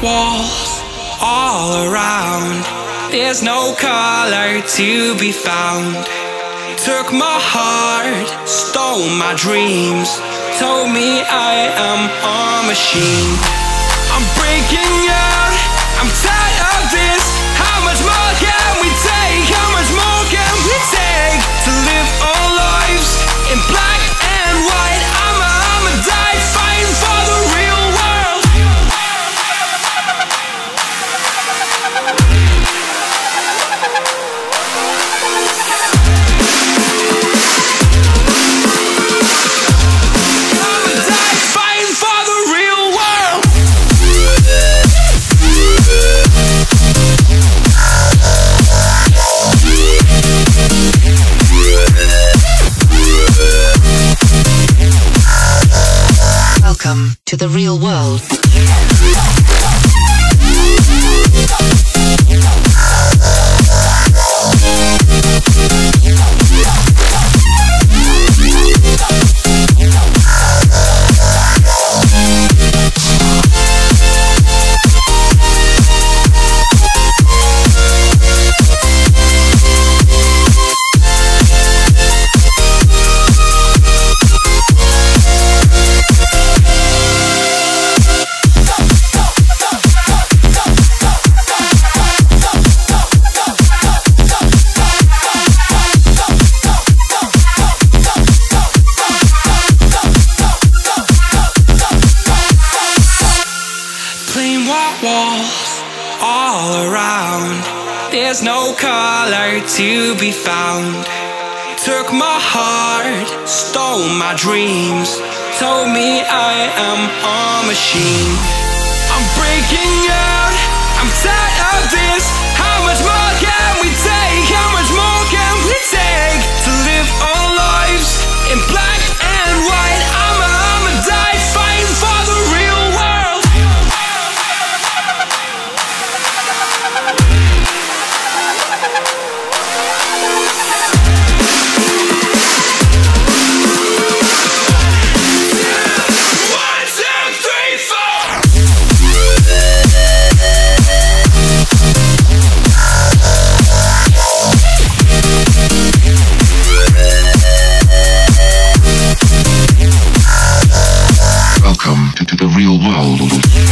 Walls all around. There's no color to be found. Took my heart, stole my dreams, told me I am a machine. I'm breaking Welcome to the real world. White walls all around. There's no color to be found. Took my heart, stole my dreams, told me I am a machine. I'm breaking out, I'm tired of this. Real world.